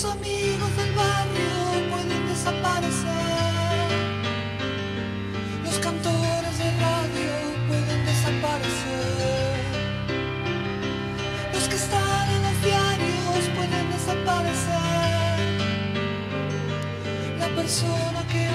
tus amigos del barrio pueden desaparecer. Los cantores de radio pueden desaparecer. Los que están en los diarios pueden desaparecer. La persona que